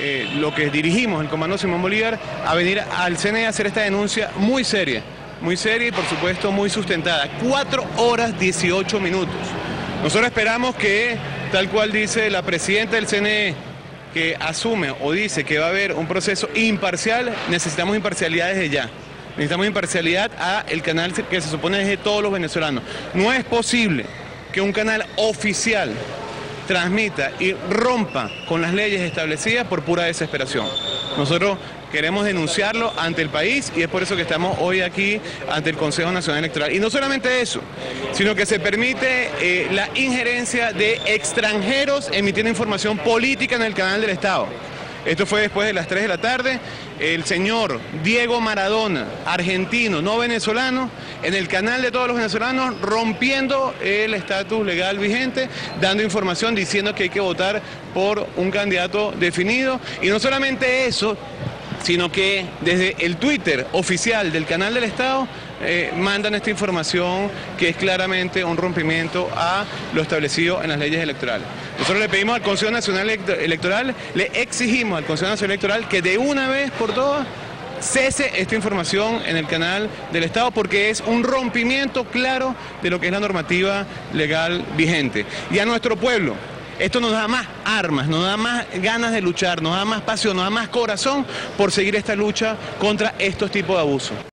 eh, lo que dirigimos, el Comando Simón Bolívar, a venir al CNE a hacer esta denuncia muy seria, muy seria y por supuesto muy sustentada. Cuatro horas 18 minutos. Nosotros esperamos que, tal cual dice la presidenta del CNE, que asume o dice que va a haber un proceso imparcial, necesitamos imparcialidad desde ya. Necesitamos imparcialidad a el canal que se supone es de todos los venezolanos. No es posible que un canal oficial transmita y rompa con las leyes establecidas por pura desesperación. Nosotros queremos denunciarlo ante el país y es por eso que estamos hoy aquí ante el Consejo Nacional Electoral. Y no solamente eso, sino que se permite eh, la injerencia de extranjeros emitiendo información política en el canal del Estado. Esto fue después de las 3 de la tarde. El señor Diego Maradona, argentino, no venezolano, en el canal de todos los venezolanos, rompiendo el estatus legal vigente, dando información diciendo que hay que votar por un candidato definido. Y no solamente eso, sino que desde el Twitter oficial del canal del Estado eh, mandan esta información que es claramente un rompimiento a lo establecido en las leyes electorales. Nosotros le pedimos al Consejo Nacional Electoral, le exigimos al Consejo Nacional Electoral que de una vez por todas cese esta información en el canal del Estado porque es un rompimiento claro de lo que es la normativa legal vigente. Y a nuestro pueblo, esto nos da más armas, nos da más ganas de luchar, nos da más pasión, nos da más corazón por seguir esta lucha contra estos tipos de abusos.